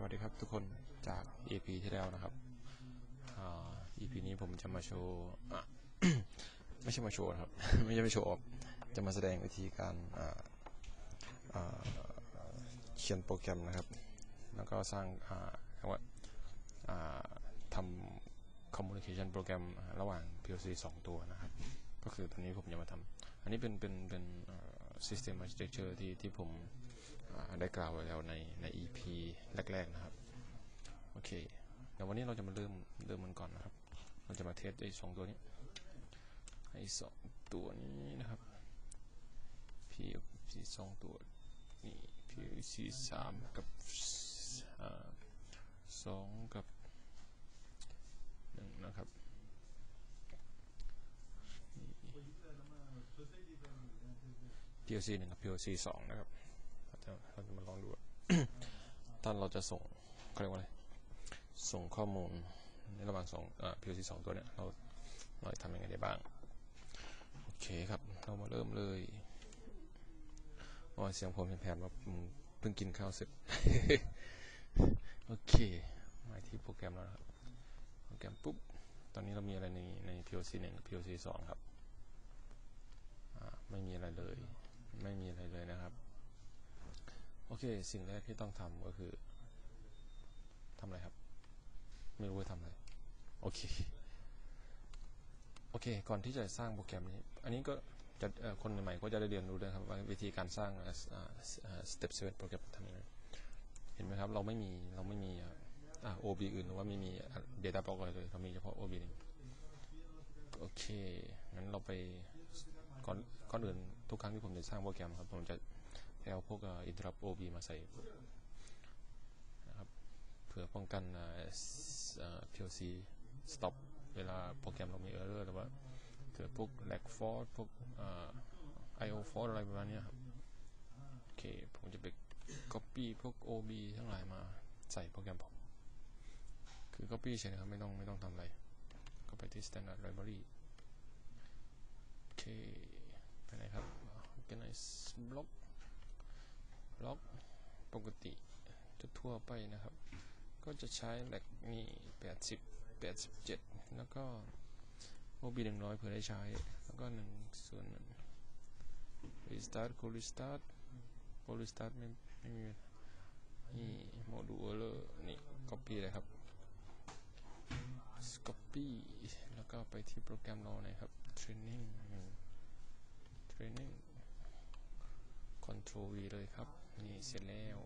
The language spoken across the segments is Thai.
สวัสดีครับทุกคนจาก EP ที่แล้วนะครับอ่า EP นี้ผมจะมาโชว์ไม่ใช่มาโชว์ครับ ไม่ใช่มาโชว์จะมาแสดงวิธีการเขียนโปรแกรมนะครับ แล้วก็สร้างอ่าเรียกว่าทำ communication โปรแกรมระหว่าง PLC 2 ตัวนะครับ ก็คือตอนนี้ผมจะมาทำอันนี้เป็นเป็นเป็น system architecture ที่ที่ผม ได้กล่าวไว้แล้วในใน EP แรก ๆนะครับ โอเคเดี๋ยววันนี้เราจะมาเริ่มเริ่มมันก่อนนะครับ เราจะมาเทสไอ้สองตัวนี้ไอ้สองตัวนี้นะครับ PLC สองตัวนี่ PLC สามกับสองกับหนึ่งนะครับ PLC หนึ่งกับ PLC สองนะครับ เราจะเราจะมาลองดู ตอนเราจะส่งเขาเรียกว่าอะไร ส่งข้อมูลในระหว่างสองอ่า PLC สองตัวเนี่ย เราเราทำยังไงได้บ้าง โอเคครับ เรามาเริ่มเลยอ๋อเสียงผมแผ่นๆว่าเพิ่งกินข้าวเสร็จ โอเค มาที่โปรแกรมแล้วครับ โปรแกรมปุ๊บ ตอนนี้เรามีอะไรในใน PLC 1กับ PLC 2ครับอ่าไม่มีอะไรเลย ไม่มีอะไรเลยนะครับ โอเค สิ่งแรกที่ต้องทำก็คือทำอะไรครับ ไม่รู้ว่าทำอะไร โอเค โอเค ก่อนที่จะสร้างโปรแกรมนี้ อันนี้ก็จะคนใหม่ก็จะได้เรียนรู้ด้วยครับว่าวิธีการสร้าง Step 7โปรแกรมทำยังไงเห็นไหมครับ เราไม่มี เราไม่มีอ OB อื่นหรือว่าไม่มีเดต้าบล็อกอะไรเลย เรามีเฉพาะ OB หนึ่งโอเค งั้นเราไปก่อนก่อนอื่นทุกครั้งที่ผมจะสร้างโปรแกรมครับ ผมจะ ไปเอาพวกอินทรัพ OB มาใส่นะครับเพื่อป้องกันอ่าเอ่อ PLC stop เวลาโปรแกรมเรามี error หรือว่าเกิดพวก lag fault พวกอ่า IO fault อะไรประมาณนี้ครับโอเค ผมจะไป copy พวก OB ทั้งหลายมาใส่โปรแกรมผม คือ copy เฉยนะครับ ไม่ต้องไม่ต้องทำอะไร ก็ไปที่ standard library โอเค ไปไหนครับ organize block block ปกติทั่วไปนะครับ ก็จะใช้แหลกนี่80 87 แล้วก็ OB 100เผื่อได้ใช้ แล้วก็1ส่วนหนึ่ง restart cold restart cold restart ไม่ไม่มีนี่โมดูลเลอร์นี่ copy เลยครับ copy แล้วก็ไปที่โปรแกรมเรานะครับ training training Ctrl V เลยครับ นี่เสร็จแล้ว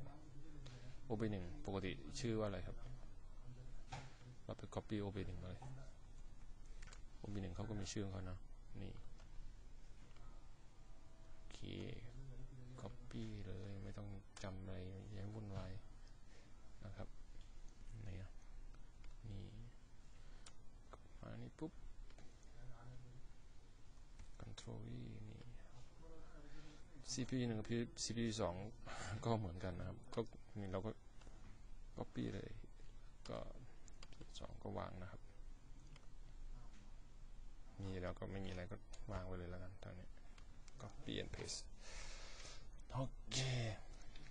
OB 1 ปกติชื่อว่าอะไรครับ เราไป copy OB 1 มาเลย OB 1 เขาก็มีชื่อของเขานะ นี่โอเค copy เลย ไม่ต้องจำอะไรอยังวุ่นวายนะครับนี่อะนี่มานี่ปุ๊บ control V นี่ CPU หนึ่งกับ CPU สองก็เหมือนกันนะครับ ก็นี่เราก็ copy เลย ก็สองก็วางนะครับ มีแล้วก็ไม่มีอะไรก็วางไว้เลยแล้วกันตอนนี้ copy and paste โอเค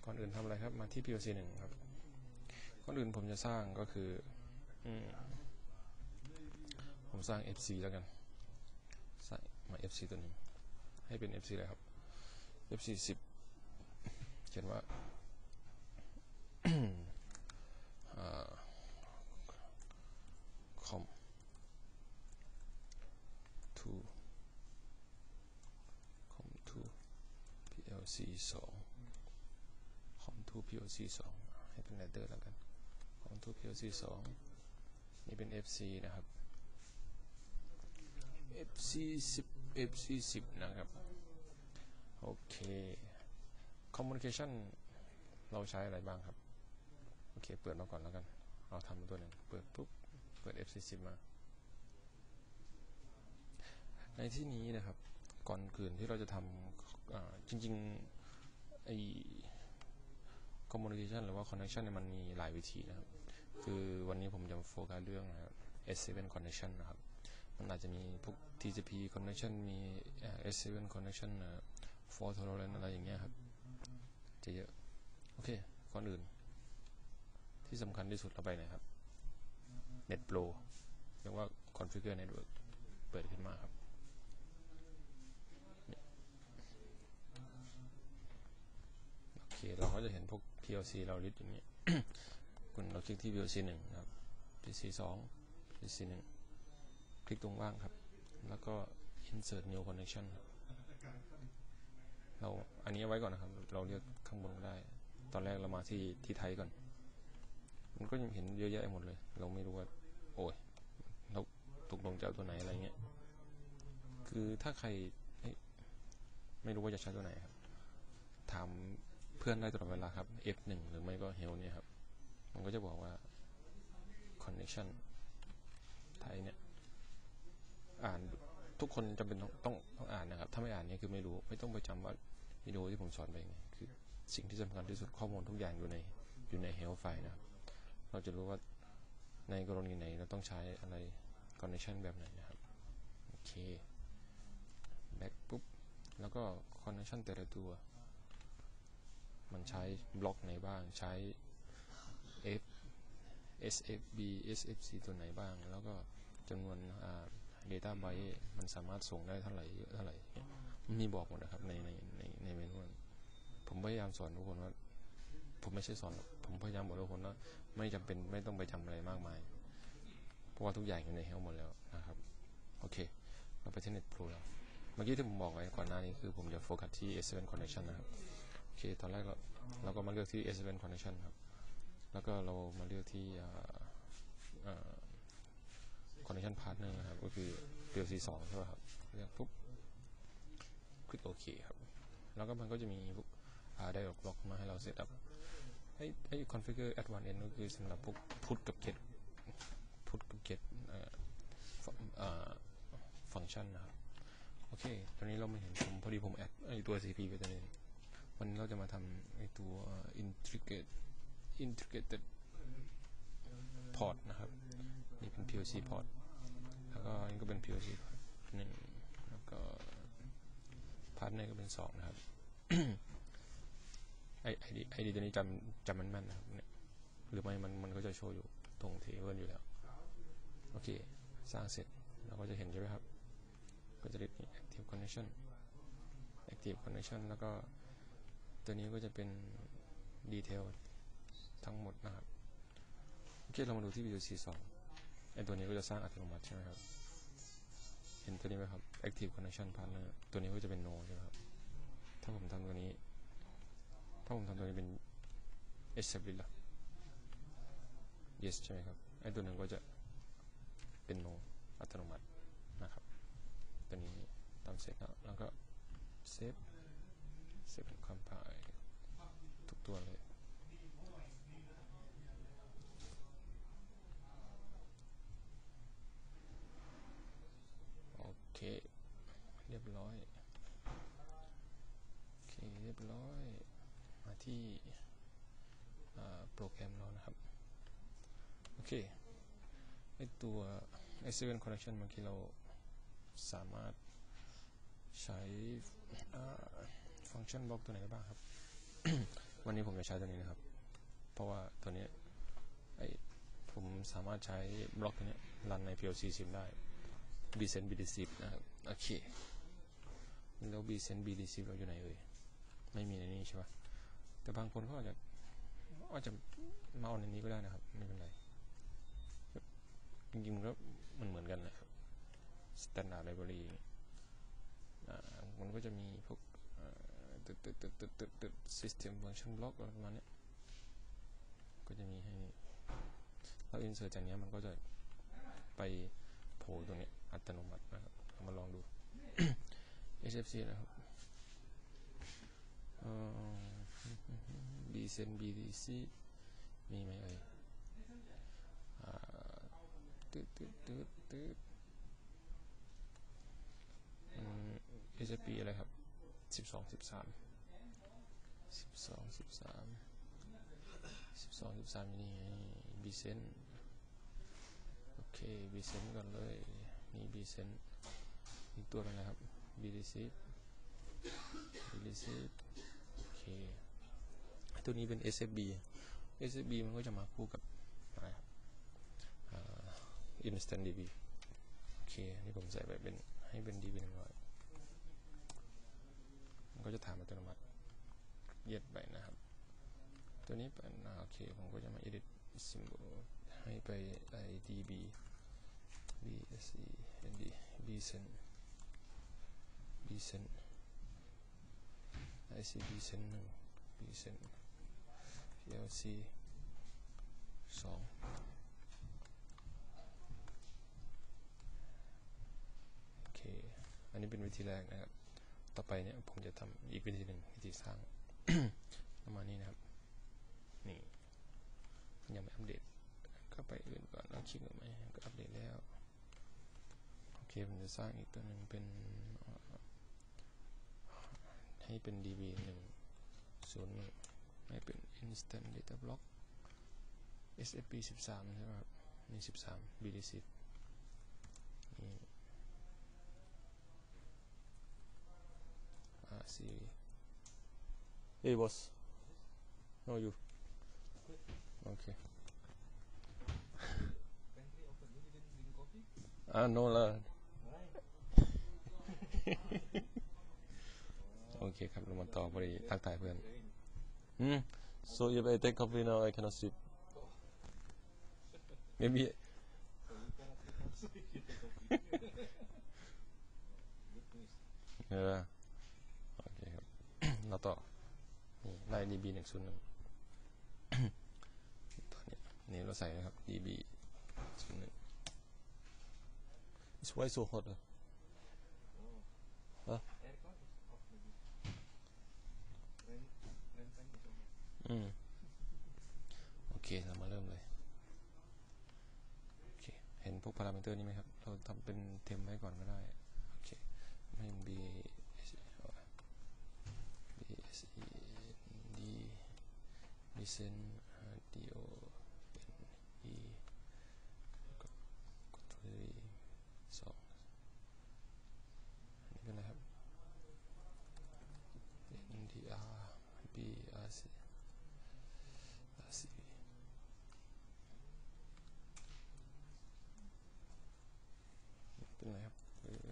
ก่อนอื่นทำอะไรครับ มาที่ PLC หนึ่งครับ ก่อนอื่นผมจะสร้างก็คืออืผมสร้าง FC แล้วกัน ใส่มา FC ตัวนี้ให้เป็น FC เลยครับ FC สิบเขียนว่าอ่า com to com to PLC สอง com to PLC สองให้เป็น ladder แล้วกัน com to PLC สองนี่เป็น FC นะครับ FC สิบ FC สิบนะครับ โอเค communication เราใช้อะไรบ้างครับ โอเค เปิดมาก่อนแล้วกัน เราทำตัวหนึ่ง เปิดปุ๊บ เปิด FC10 มา ในที่นี้นะครับ ก่อนอื่นที่เราจะทำอ่าจริงๆไอ้ communication หรือว่า connection เนี่ยมันมีหลายวิธีนะครับ คือวันนี้ผมจะโฟกัสเรื่องนะครับ S7 connection นะครับ มันอาจจะมีพวก TCP connection มีเอ่อ S7 connection เอ่อ for tolerance อะไรอย่างเงี้ยครับจะเยอะ โอเคก่อนอื่น ที่สำคัญที่สุดเราไปไหนครับ Net Pro เรียกว่า Configure Network เปิดขึ้นมาครับ โอเค เราก็จะเห็นพวก PLC เราลิสต์อย่างนี้คุณเราคลิกที่ PLC 1นะครับ PLC 2 PLC 1คลิกตรงว่างครับ แล้วก็ insert new connection ครับ เราอันนี้ไว้ก่อนนะครับ เราเรียกข้างบนก็ได้ ตอนแรกเรามาที่ที่ไทยก่อน มันก็ยังเห็นเยอะแยะหมดเลย เราไม่รู้ว่า โอ้ยเราตกลงจะเอาตัวไหนอะไรเงี้ย คือถ้าใครไม่รู้ว่าจะใช้ตัวไหนครับ ถามเพื่อนได้ตลอดเวลาครับ F1 หรือไม่ก็ h e l เนี่ยครับ มันก็จะบอกว่า connection ไทยเนี่ย อ่านทุกคนจำเป็นต้องต้อง ไม่อ่านเนี่ยคือไม่รู้ ไม่ต้องไปจำว่าวิดีโอที่ผมสอนไปไงคือสิ่งที่สำคัญที่สุดข้อมูลทุกอย่างอยู่ในอยู่ใน Hell ไฟนะครับเราจะรู้ว่าในกรณีไหนเราต้องใช้อะไร connection แบบไหนนะครับ โอเค back ปุ๊บ แล้วก็ connection แต่ละตัว มันใช้บล็อกไหนบ้าง ใช้ F SFB SFC ตัวไหนบ้าง แล้วก็จำนวนอ่า data byte มันสามารถส่งได้เท่าไหร่เยอะเท่าไหร่เนี่ยมันมีบอกหมดนะครับในในในในเมนูนั้นผมพยายามสอนทุกคนว่า ผมไม่ใช่สอน ผมพยายามบอกทุกคนว่าไม่จำเป็นไม่ต้องไปจำอะไรมากมาย เพราะว่าทุกอย่างอยู่ในเฮลหมดแล้วนะครับ โอเค เราไปที่ Net Pro แล้ว เมื่อกี้ที่ผมบอกไว้ก่อนหน้านี้คือผมจะโฟกัสที่ S7 Connection นะครับ โอเค ตอนแรกเราเราก็มาเลือกที่ S7 Connection ครับ แล้วก็เรามาเลือกที่อ่าอ่า connection partner นะครับ ก็คือ PLC 2ใช่ป่ะครับ เลือกปุ๊บ คลิกโอเคครับ แล้วก็มันก็จะมีพวกอ่า dialog block มาให้เราเซตอัพไอ้ไอ้ configure at one end ก็คือสำหรับพวก put กับ get put กับเอ่อฟอ่าฟังก์ชันนะครับ โอเค ตอนนี้เรามาเห็นผมพอดีผมแอดไอตัว CP ไปตัวนี้วันนี้เราจะมาทำไอตัว intricate integrated port นะครับ็น PLC port แล้วก็นี่ก็เป็น PLC port หนึ่งแล้วก็part นี้ก็เป็นสองนะครับไอ ID ID ตัวนี้จำจำมันแม่นนะครับเนี่ยหรือไม่มันมันก็จะโชว์อยู่ตรง table อยู่แล้ว โอเค สร้างเสร็จเราก็จะเห็นใช่ไหมครับ ก็จะเรียก active connection active connection แล้วก็ตัวนี้ก็จะเป็น detail ทั้งหมดนะครับ โอเค เรามาดูที่ PLC 2 ไอตัวนี้ก็จะสร้างอัตโนมัติใช่ไหมครับเห็นตัวนี้ไหมครับ active connection partner ตัวนี้ก็จะเป็น no ใช่ไหมครับ ถ้าผมทำตัวนี้ ถ้าผมทำตัวนี้เป็น establish ล่ะ yes ใช่ไหมครับ ไอตัวนึ่งก็จะเป็น no อัตโนมัตินะครับ ตัวนี้ทำเสร็จแล้วแล้วก็ save save and compile ทุกตัวเลย โอ เคเรียบร้อย โอเค เรียบร้อย มาที่โปรแกรมเรานะครับ โอเคไอตัว S7 Connection บางทีเราสามารถใช้ฟังก์ชันบล็อกตัวไหนได้บ้างครับ วันนี้ผมจะใช้ตัวนี้นะครับ เพราะว่าตัวนี้ไอผมสามารถใช้บล็อกตัวนี้รันใน PLC sim ได้ b c e n BD10 นะครับโอเคแล้ว b c e n BD10 เราอยู่ไหนเอ่ยไม่มีในนี้ใช่ปะแต่บางคนเขาอาจจะอาจจะมาเอาในนี้ก็ได้นะครับ ไม่เป็นไร จริงๆมันก็มันเหมือนกันแหละครับ standard library อ่ามันก็จะมีพวกตึดตึดตึดตึดตึดตึด system function block อะไรประมาณนี้ก็จะมีให้เรา insert จากนี้มันก็จะไป โผล่ตรงนี้อัตโนมัตินะครับมาลองดู HFC นะครับเอ่อ bsen bdc มีไหมเอ่ยตึ๊ดตึ๊ดตึ๊ดตึ๊ดอืม HFP อะไรครับสิบสองสิบสามสิบสองสิบสามสิบสองสิบสามนี่บีเซน สิบสองสิบสามนี่ไง bsen โอเค bsen ก่อนเลยนี่ bsen อีกตัวเป็นะครับ bdc bdc โอเคตัวนี้เป็น SFB SCB มันก็จะมาคู่กับอะไรครับอ่า Instant DB โอเคนี่ผมใส่ไปเป็นให้เป็น DB หนึ่งร้อยมันก็จะถามอัตโนมัติเย็ดไปนะครับ ตัวนี้เป็นโอเค ผมก็จะมา edit symbol ให้ไปไอ DB BSE ND BSEN BSEN IC BSEN หนึ่ง BSEN PLC สองโอเค อันนี้เป็นวิธีแรกนะครับ ต่อไปเนี่ยผมจะทำอีกวิธีหนึ่งวิธีสร้างประมาณนี้นะครับ นี่ ยังไม่อัปเดต ก็ไปอื่นก่อนแล้วคลิกหรือไม่ก็อัปเดตแล้ว โอเคผมจะสร้างอีกตัวหนึ่งเป็นเอ่อให้เป็น db หนึ่งศูนย์หนึ่งให้เป็น instant data block SFP สิบสามใช่ไหมครับ นี่สิบสาม BDC นี่ RC Hey boss how are you okay coffee? อ่า no ละ Why? โอเคครับเรามาต่อพอดีทักทายเพื่อน Rain. อืม so if I take coffee now I cannot sleep maybe you cannot take also if you take coffee. Good news. เออโอเครับเราต่อไล่ db หนึ่งศูนย์หนึ่งตอนนี้นี่เราใส่นะครับ db ศูนย์หนึ่ง It's why so hot อะ Oh. Huh? Aircon is off maybe. Rain, rain fan is on. อืมโอเรามาเริ่มเลย โอเค เห็นพวกพารามิเตอร์นี่ไหมครับ เราทำเป็นเทมไว้ก่อนก็ได้ โอเคให้ b s b s e d listen d o n e ก็กดตัวที่สองอันนี้เป็นอะไรครับ n d r b r c r c เป็นอะไรครับเออ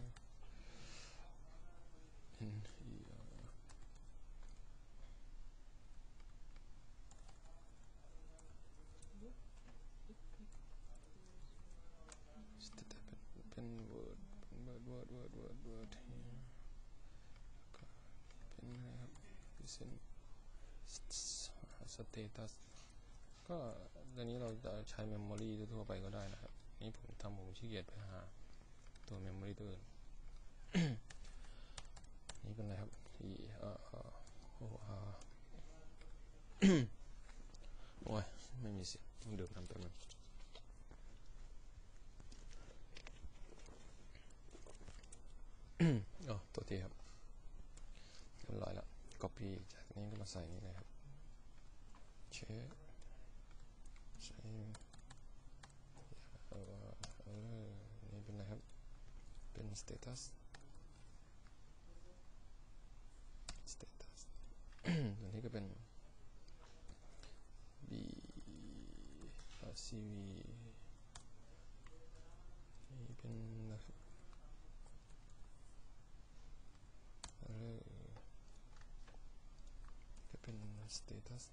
N E R State เป็นเป็น word เป็น word word word word word เนี่ยก็เป็นอะไรครับ เป็น status ก็ตอนนี้เราจะใช้ memory ทั่วไปก็ได้นะครับ นี่ผมทำผมขี้เกียจไปหาตัว memory ตัวอื่น นี่เป็นอะไรครับ e r r o r โอ้ย ไม่มีสียงต้องดื่มน้ำแป๊บนึงอ๋อตัวทีครับเรียบร้อยแล้ว copy จากนี้ก็มาใส่นี่เลยครับเช็คใช้เออเออนี่เป็นอะไรครับ เป็น status status ตัวนี้ก็เป็น b c v นี่เป็นนะครับเออจะเป็น status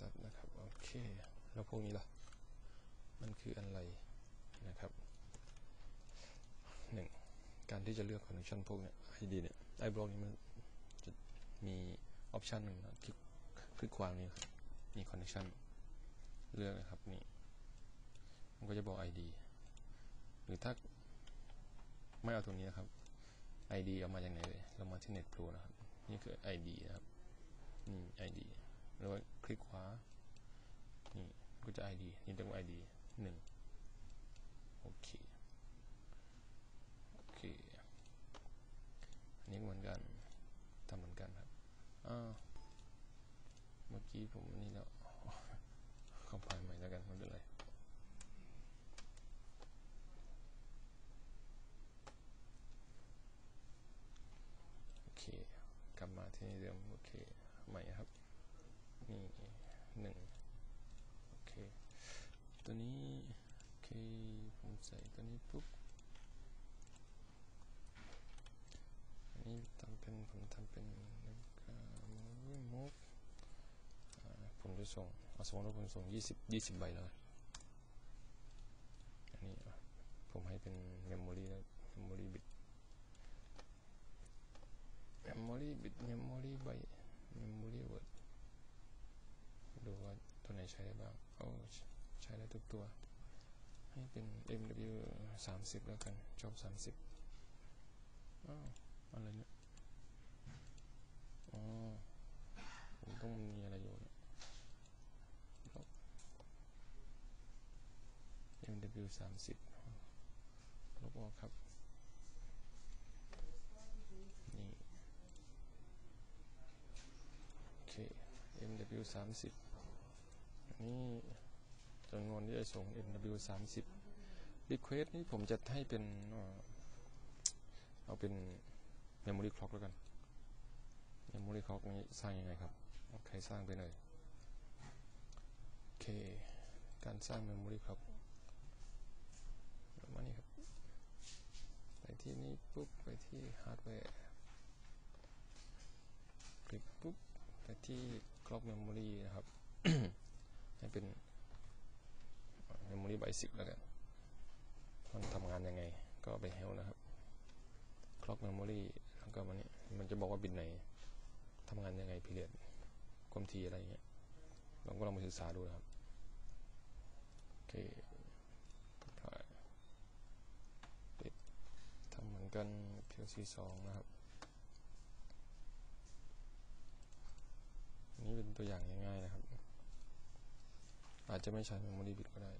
ตัดนะครับ โอเค แล้วพวกนี้ล่ะ มันคืออะไรนะครับหนึ่งการที่จะเลือก connection พวกเนี้ย ID เนี่ยไอ้บล็อกนี้มันจะมี option หนึ่งนะคลิกคลิกขวานี้ครับมี connection เลือกนะครับนี่มันก็จะบอก ID หรือถ้าไม่เอาตรงนี้นะครับ ID เอามาจากไหนเลย เรามาที่ Net Pro นะครับ นี่คือ ID นะครับ นี่ ID แล้วก็คลิกขวา นี่ก็จะ ID นี่เป็น ID หนึ่งโอเค โอเค อันนี้เหมือนกันทำเหมือนกันครับ อ้าวเมื่อกี้ผมนี่แล้วคอมไพล์ใหม่แล้วกันไม่เป็นไร ใหม่ครับ นี่หนึ่งโอเค ตัวนี้ โอเค ผมใส่ตัวนี้ปุ๊บ อันนี้ทำเป็นผมทำเป็นนึกวก็มุกผมจะส่งเอาสองแล้วผมส่งยี่สิบยี่สิบใบเลยอันนี้ผมให้เป็นเมมโมรีแล้วเมมโมรีบิต memory bit memory by ดูว่าตัวไหนใช้ได้บ้างโอ้ใช้ได้ทุกตัว ให้เป็น MW 30 แล้วกันจอบ30อ้าวอะไรเนี่ยอ๋อผมต้องมีอะไรอยู่เนี่ย MW 30ลบออกครับนี่โอเค MW 30 นี้จำนวนที่จะส่ง MW 30 Request นี่ผมจะให้เป็นเอาเป็น Memory Clock แล้วกัน Memory Clock นี้สร้างยังไงครับใครสร้างไปหน่อยโอเค การสร้าง Memory Clock มานี่ครับ ไปที่นี่ปุ๊บ ไปที่ Hardware คลิกปุ๊บ ไปที่ Clock Memory นะครับ ให้เป็น Memory by 10 แล้วกันมันทำงานยังไง ก็ไป Help นะครับ Clock Memory แล้วก็มันนี่มันจะบอกว่าบิตไหนทำงานยังไง period ความถี่อะไรเงี้ยลองก็ลองไปศึกษาดูนะครับ โอเคปิดทำเหมือนกัน PLC 2 นะครับอันนี้เป็นตัวอย่างง่ายๆนะครับ อาจจะไม่ใช้ Memory bit ก็ได้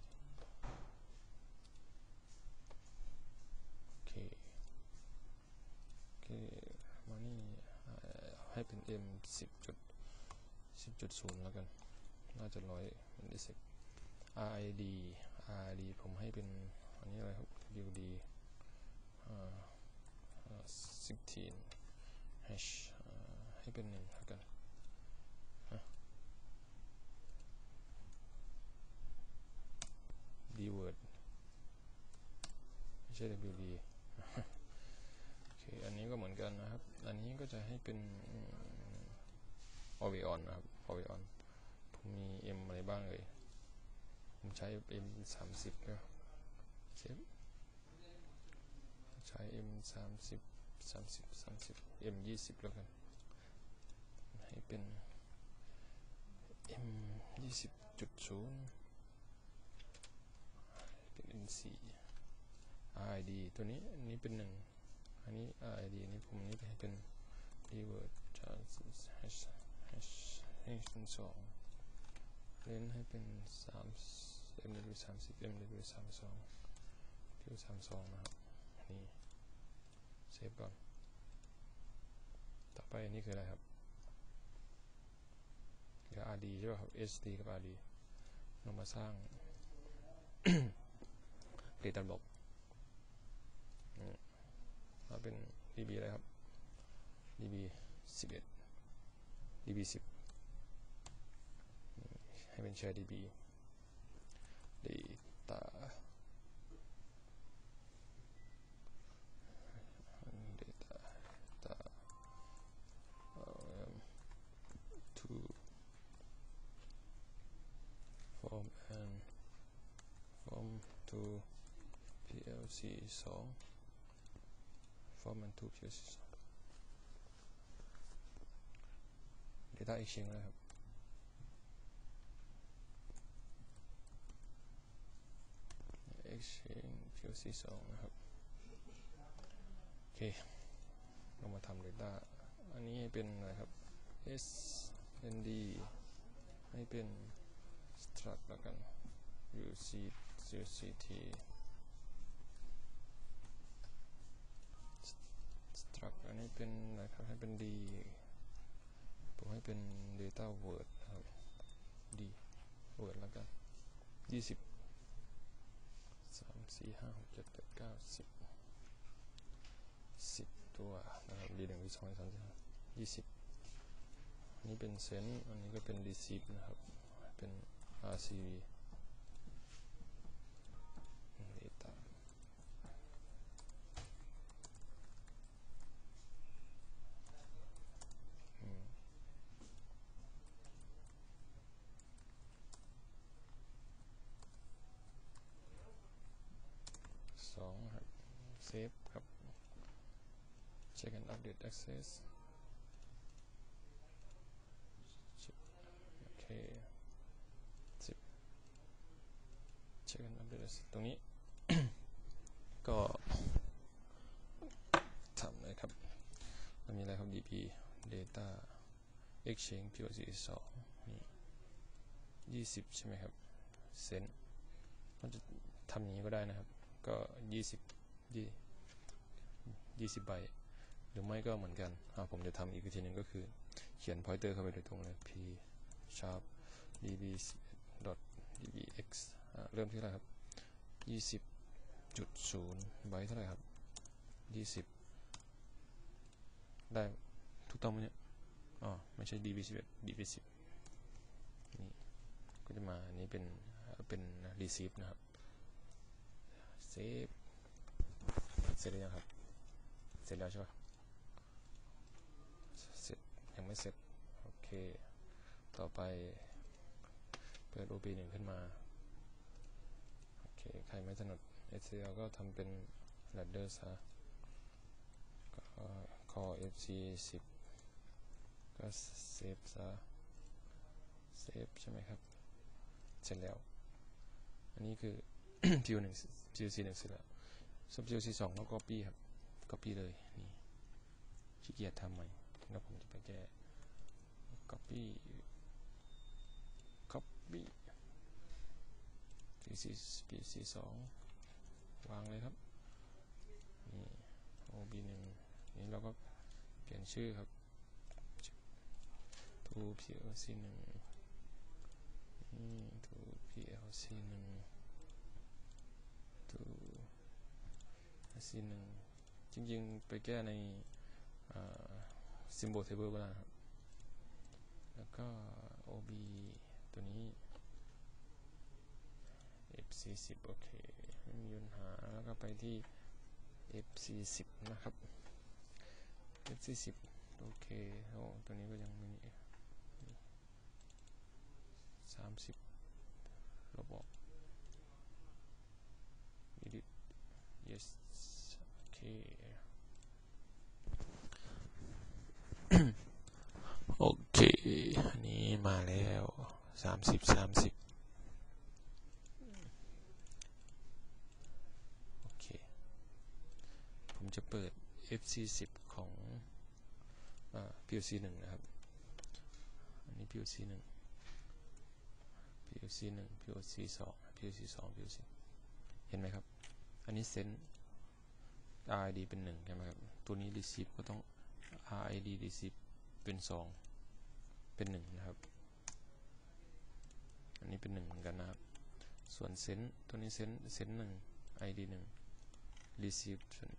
โอเคโอเคมานี่เอ่อให้เป็น M 10จุด10จุด0แล้วกัน น่าจะร้อยมิลลิเซก RID RID ผมให้เป็น อันนี้อะไรครับ WD อ่าอ่า16 hash อ่ให้เป็นหนึ่งแล้วกัน D word ไม่ใช่ WD โอเคอันนี้ก็เหมือนกันนะครับ อันนี้ก็จะให้เป็น o v i o n นะครับ o v i o n ผมมี M อะไรบ้างเลย ผมใช้ M 30ก็เซฟใช้ M 30 30 30 M 20แล้วกัน ให้เป็น M 20จุดศูนย์ เป็น NC RID ตัวนี้อันนี้เป็นหนึ่งอันนี้ id นี้ผมนี้ไปให้เป็น keyword chances hash hash hash เป็นสองเล่นให้เป็นสาม MW สามสิบ MW สามสอง Q สามสองนะครับนี่เซฟก่อน ต่อไปอันนี้คืออะไรครับกับ RD ใช่ป่ะครับ SD กับ RD เรามาสร้าง ติตันบเอาเป็น dB อะไรครับ dB 11 dB 10ให้เป็นแชร์ dB ดีตา data um, to form and form to PLC 2 form and to PLC 2 data exchange นะครับ exchange PLC 2นะครับ โอเค เรามาทำ data อันนี้ให้เป็นอะไรครับ SND ให้เป็น struct แล้วกัน UC UCT struct อันนี้เป็นอะครับให้เป็น D ผมให้เป็น data word ครับ D word แล้วกันยี่สิบสามสี่ห้าหกเจ็ดแปดเก้าสิบสิบตัวนะครับ D หนึ่ง D สอง D สามสี่ห้ายี่สิบอันนี้เป็น send อันนี้ก็เป็น receive นะครับ เป็น RCV and update access โอเคสิบ check and update access ตรงนี้ ก็ทำเลยครับมันมีอะไรครับ dp data exchange POC 2นี่ยี่สิบใช่ไหมครับเซนมันจะทำอย่างนี้ก็ได้นะครับ ก็ยี่สิบยี่ยี่สิบใบ หรือไม่ก็เหมือนกันอ่าผมจะทำอีกวิธีหนึ่งก็คือ เขียน pointer เข้าไปโดยตรงเลย p sharp db dot dbx อ่าเริ่มที่เท่าไหร่ครับยี่สิบจุดศูนย์ใบเท่าไหร่ครับยี่สิบได้ถูกต้องไหมเนี่ย อ๋อ ไม่ใช่ db สิบเอ็ด db สิบนี่ ก็จะมา อันนี้เป็น เป็น receive นะครับ save เสร็จหรือยังครับ เสร็จแล้วใช่ปะ ยังไม่เสร็จ โอเค ต่อไปเปิด OP 1ขึ้นมา โอเค ใครไม่ถนัด SQL ก็ทำเป็น ladder ซะก็ call fc 10 ก็เซฟซะเซฟใช่ไหมครับ เสร็จแล้ว อันนี้คือ PLC 1 PLC 1เสร็จแล้วส่วน PLC 2ก็ copy ครับ copy เลย นี่ขี้เกียจทำใหม่ แล้วผมจะไปแก้ copy copy PUC PUC 2วางเลยครับ นี่ OB 1นี่เราก็เปลี่ยนชื่อครับ to PLC 1นี่ to PLC 1 to PLC 1จริงๆ ไปแก้ใน symbol table ก็ได้ครับแล้วก็ OB ตัวนี้ FC 10โอเคไม่มีปัญหาแล้วก็ไปที่ FC 10นะครับ FC 10โอเคโอ้ตัวนี้ก็ยังไม่มีสามสิบลบออก edit yes โอเค โอเค อันนี้มาแล้วสามสิบสามสิบโอเค ผมจะเปิด FC 10ของอ PLC 1นะครับ อันนี้ PLC 1 PLC 1 PLC 2 PLC 2 PLC เห็นไหมครับ อันนี้เซน RID เป็น1ใช่ไหมครับ ตัวนี้ receive ก็ต้อง RID receive เป็น 2 เป็น1นะครับ อันนี้เป็น1เหมือนกันนะครับ ส่วนเซนตัวนี้เซนเซน1 ID 1 receive ส่วน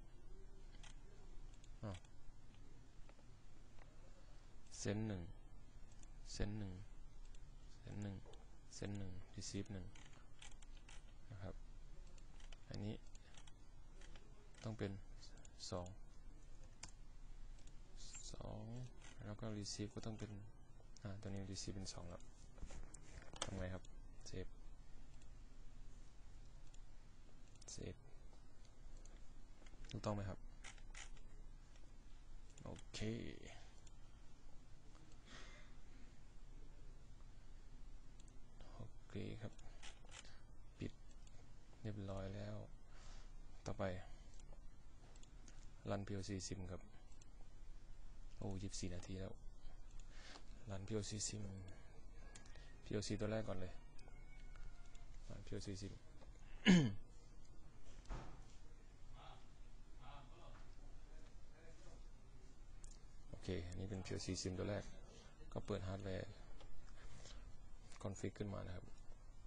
เซน1เซน1เซน1เซน1 receive 1นะครับ อันนี้ต้องเป็น2 2แล้วก็ receive ก็ต้องเป็น อ่าตัวนี้ receive เป็น2แล้วทำไงครับเซฟเซฟถูกต้องไหมครับ โอเคโอเคครับ ปิดเรียบร้อยแล้ว ต่อไป รัน PLC sim ครับ โอ้ยี่สี่นาทีแล้ว รัน PLC sim PLC ตัวแรกก่อนเลยรัน PLC sim โอเค อันนี้เป็น PLC sim ตัวแรก ก็เปิด hardware config ขึ้นมานะครับ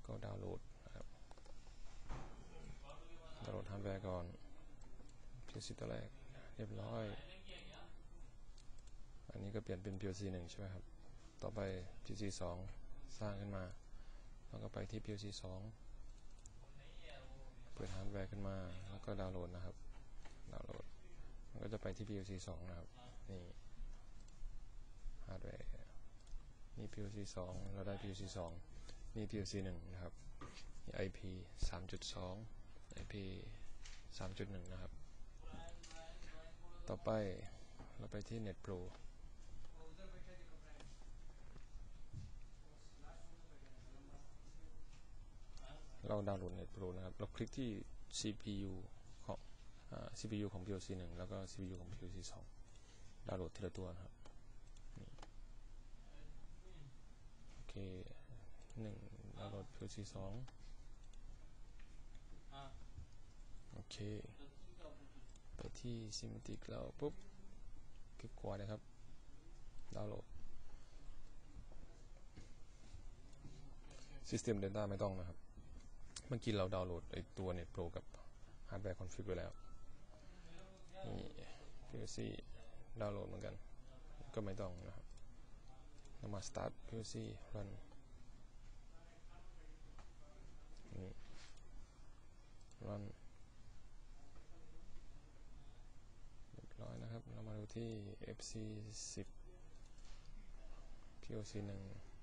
ก็ดาวน์โหลดนะครับดาวน์โหลดฮาร์ดแวร์ก่อน PLC ตัวแรก เรียบร้อย อันนี้ก็เปลี่ยนเป็น PLC 1ใช่ไหมครับ ต่อไป PLC 2 สร้างขึ้นมา แล้วก็ไปที่ PLC 2 เปิดฮาร์ดแวร์ขึ้นมา แล้วก็ดาวน์โหลดนะครับ ดาวน์โหลด มันก็จะไปที่ PLC 2 นะครับ นี่ ฮาร์ดแวร์ นี่ PLC 2 เราได้ PLC 2 นี่ PLC 1 นะครับ นี่ IP 3.2 IP 3.1 นะครับ ต่อไปเราไปที่ Net เราดาวน์โหลด Net Pro นะครับ เราคลิกที่ CPU ของอ CPU ของ PLC 1 แล้วก็ CPU ของ PLC 2 ดาวน์โหลดทีละตัวนะครับโอเคหนึ่งดาวน์โหลด PLC 2โอเคไปที่ Cinematic แล้วปุ๊บคลิกขวานะครับ ดาวน์โหลด System Data ไม่ต้องนะครับ เมื่อกี้เราดาวน์โหลดไอตัว Net Pro กับ Hardware Config ไว้แล้ว นี่ PLC ดาวน์โหลดเหมือนกัน ก็ไม่ต้องนะครับเรามา Start PLC Run นี่ Run เรียบร้อยนะครับ เรามาดูที่ FC 10 PLC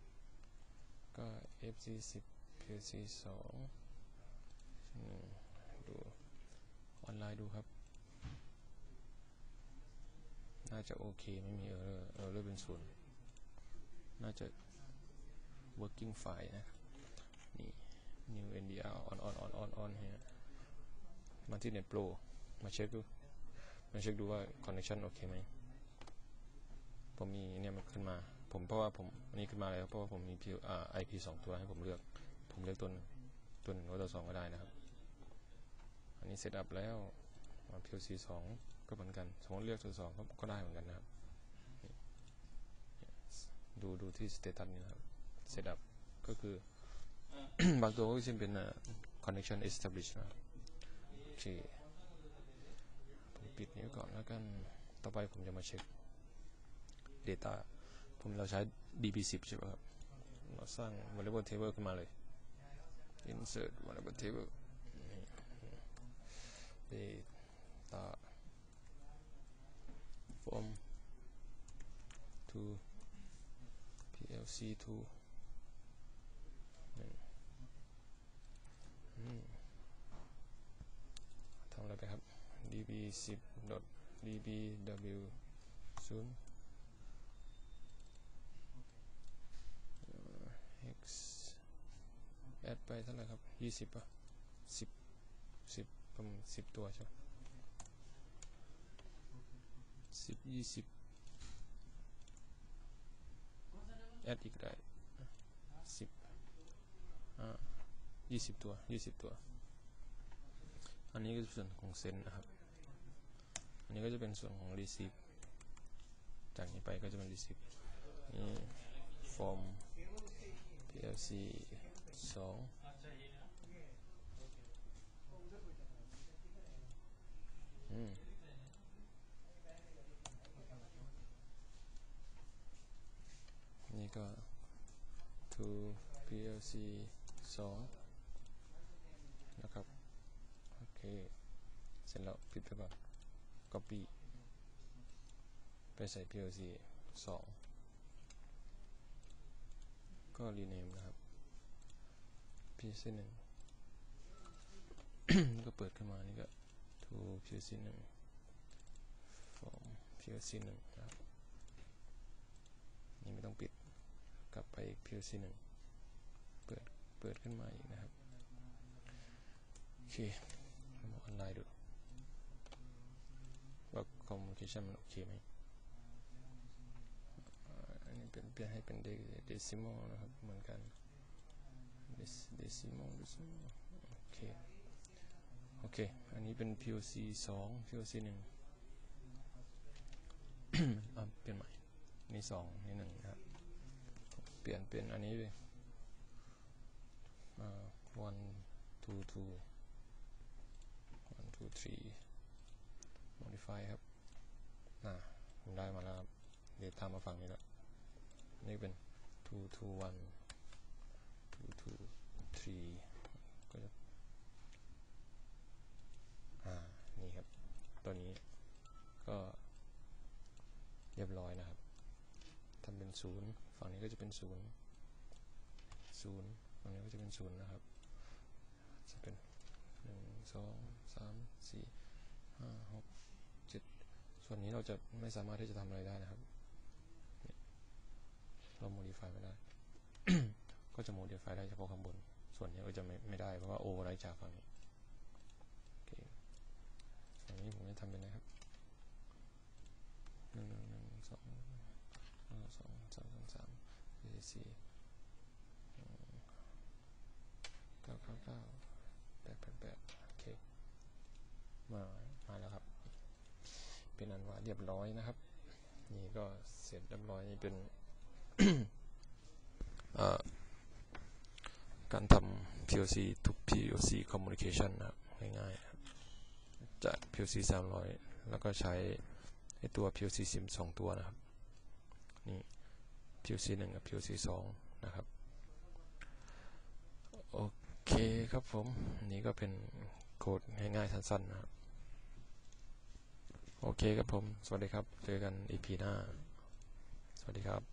1ก็ FC 10 PLC 2หนึ่งดูออน ไลน์ดูครับ น่าจะโอเคไม่มีเออร์เออร์เป็นศูนย์น่าจะ working file นะ นี่ new NDR on on on on on here มาที่ Net Pro มาเช็คดู มาเช็คดูว่า connection โอเคไหม ผมมีเนี่ยมันขึ้นมา ผมเพราะว่าผมอันนี้ขึ้นมาแล้วเพราะว่าผมมี P อ่ IP สองตัวให้ผมเลือก ผมเลือกตัวหนึ่งตัวหนึ่งหรือตัวสองก็ได้นะครับ อันนี้ setup แล้วมา PLC สองก็เหมือนกัน สมมติเลือกตัวสองก็ก็ได้เหมือนกันนะครับ ดูดูที่ status นี้นะครับ setup ก็คือบางตัวก็จะเป็นอ่า connection established นะครับโอเคผมปิดนี้ก่อนแล้วกัน ต่อไปผมจะมาเช็ค Data ผมเราใช้ DB10 ใช่ไหมครับ เราสร้าง variable table ขึ้นมาเลย insert variable table นี่ data from to PLC to หนึ่งทำอะไรไปครับ db10 dbw ศูนย์ x แอดไปเท่าไหร่ครับยี่สิบป่ะสิบสิบ ประมาณสิบตัวใช่ไหมสิบยี่สิบแอดอีกได้สิบอ่ายี่สิบตัวยี่สิบตัว อันนี้ก็จะเป็นส่วนของเซนนะครับ อันนี้ก็จะเป็นส่วนของ receive จากนี้ไปก็จะเป็น receive นี่ form PLC สอง นี่ก็ to PLC สองนะครับ โอเค เสร็จแล้วปิดไปก่อน copy ไปใส่ PLC สองก็ rename นะครับ PLC หนึ่งก็เปิดขึ้นมานี่ก็ to PLC หนึ่ง from PLC หนึ่งนะครับนี่ไม่ต้องปิดกลับไปอีก PLC หนึ่งเปิดเปิดขึ้นมาอีกนะครับ โอเคมาออนไลน์ดูว่า communication มันโอเคไหมอันนี้เป็นเปลี่ยนให้เป็น decimal นะครับ เหมือนกัน Dec- decimal decimal โอเค เค อันนี้เป็น POC 2 POC 1อะเปลี่ยนใหม่ นี่2นี่1นะครับ เปลี่ยนเป็นอันนี้เลยอ่า one two two one two three modify ครับน่ะผมได้มาแล้วครับ เดี๋ยวทำมาฝั่งนี้แล้ว นี่เป็น two two one two two three ก็จะ อ่า นี่ครับ ตัวนี้ก็เรียบร้อยนะครับทำเป็นศูนย์ฝั่งนี้ก็จะเป็นศูนย์ศูนย์ฝั่งนี้ก็จะเป็นศูนย์นะครับ จะเป็นหนึ่งสองสามสี่ห้าหกเจ็ดส่วนนี้เราจะไม่สามารถที่จะทำอะไรได้นะครับ เรา modify ไม่ได้ ก็จะ modify ได้เฉพาะข้างบน ส่วนนี้ก็จะไม่ไม่ได้เพราะว่า override จากฝั่งนี้ นี้ผมจะทำเป็นอะไรครับหนึ่งหนึ่งหนึ่งสองสองสามสามสามสี่สี่เก้าเก้าเก้าแปดแปดแปดโอเคมามาแล้วครับ เป็นอันว่าเรียบร้อยนะครับ นี่ก็เสร็จเรียบร้อยนี่เป็นการทำ PLC to PLC communication นะครับง่ายๆ จาก PLC 300 แล้วก็ใช้ไอตัว PLC SIM สองตัวนะครับ นี่ PLC 1 กับ PLC 2 นะครับ โอเคครับผม นี่ก็เป็นโค้ดง่ายๆสั้นๆนะครับ โอเคครับผม สวัสดีครับ เจอกัน EP หน้า สวัสดีครับ